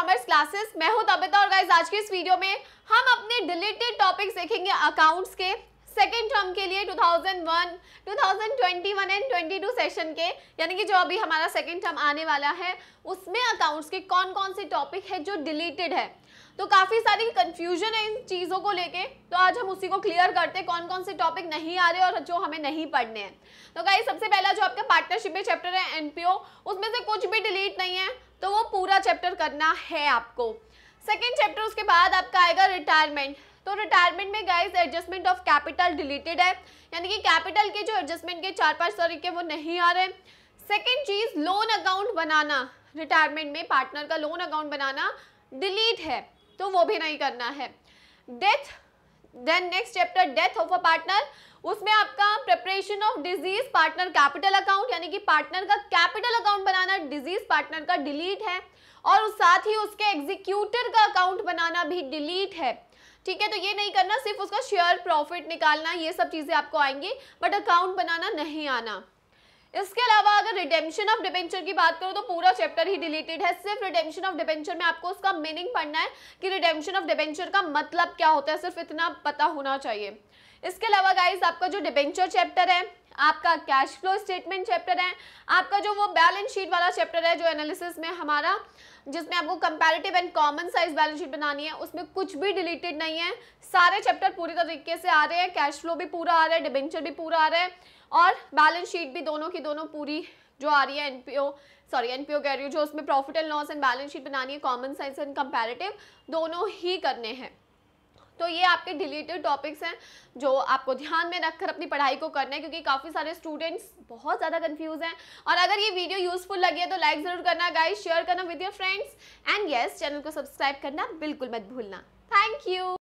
Analysis मैं हूँ Tabitha और गाइस आज की इस वीडियो में हम अपने डिलीटेड टॉपिक्स देखेंगे अकाउंट्स के सेकेंड टर्म के लिए 2001, 2021 एंड 22 सेशन के। यानी कि जो अभी हमारा सेकेंड टर्म आने वाला है उसमें अकाउंट्स के कौन कौन से टॉपिक है जो डिलीटेड है। तो काफ़ी सारी कंफ्यूजन है इन चीज़ों को लेके। तो आज हम उसी को क्लियर करते हैं कौन कौन से टॉपिक नहीं आ रहे और जो हमें नहीं पढ़ने हैं। तो गाइस सबसे पहला जो आपका पार्टनरशिप में चैप्टर है एनपीओ उसमें से कुछ भी डिलीट नहीं है। तो वो पूरा चैप्टर करना है आपको। सेकेंड चैप्टर उसके बाद आपका आएगा रिटायरमेंट तो रिटायरमेंट में guys adjustment of capital deleted है। यानी कि कैपिटल के जो एडजस्टमेंट के चार पाँच तरीके वो नहीं आ रहे। सेकेंड चीज़ लोन अकाउंट बनाना। रिटायरमेंट में पार्टनर का लोन अकाउंट बनाना डिलीट है। तो वो भी नहीं करना है। Death then next chapter death of a partner उसमें आपका preparation of deceased partner capital account यानी कि पार्टनर का कैपिटल अकाउंट बनाना डिज़ीज़ पार्टनर का डिलीट है। और उस साथ ही उसके एग्जीक्यूटर का अकाउंट बनाना भी डिलीट है। ठीक है तो ये नहीं करना, सिर्फ़ उसका शेयर प्रॉफिट निकालना, ये सब चीज़ें आपको आएँगी बट अकाउंट बनाना नहीं आना। इसके अलावा अगर रिडेम्पशन ऑफ़ डिबेंचर की बात करो तो पूरा चैप्टर ही डिलीटेड है। सिर्फ़ रिडेम्पशन ऑफ़ डिबेंचर में आपको उसका मीनिंग पढ़ना है कि रिडेम्पशन ऑफ़ डिबेंचर का मतलब क्या होता है, सिर्फ़ इतना पता होना चाहिए। इसके अलावा गाइज़ आपका जो डिबेंचर चैप्टर है, आपका कैश फ्लो स्टेटमेंट चैप्टर है, आपका जो वो बैलेंस शीट वाला चैप्टर है, जो एनालिसिस में हमारा, जिसमें आपको comparative and common size balance sheet बनानी है, उसमें कुछ भी डिलीटेड नहीं है। सारे चैप्टर पूरी तरीके से आ रहे हैं कैश फ्लो भी पूरा आ रहा है डिबेंचर भी पूरा आ रहा है। और बैलेंस शीट भी दोनों की दोनों पूरी जो आ रही है एनपीओ सॉरी एनपीओ कह रही हूँ, जो उसमें profit and loss and balance sheet बनानी है कॉमन साइंस एंड कंपेरेटिव दोनों ही करने हैं। तो ये आपके डिलीटेड टॉपिक्स हैं, जो आपको ध्यान में रखकर अपनी पढ़ाई को करना है, क्योंकि काफ़ी सारे स्टूडेंट्स बहुत ज़्यादा कंफ्यूज हैं। और अगर ये वीडियो यूजफुल लगी है तो लाइक ज़रूर करना गाइस शेयर करना with your friends and yes channel को सब्सक्राइब करना बिल्कुल मत भूलना। Thank you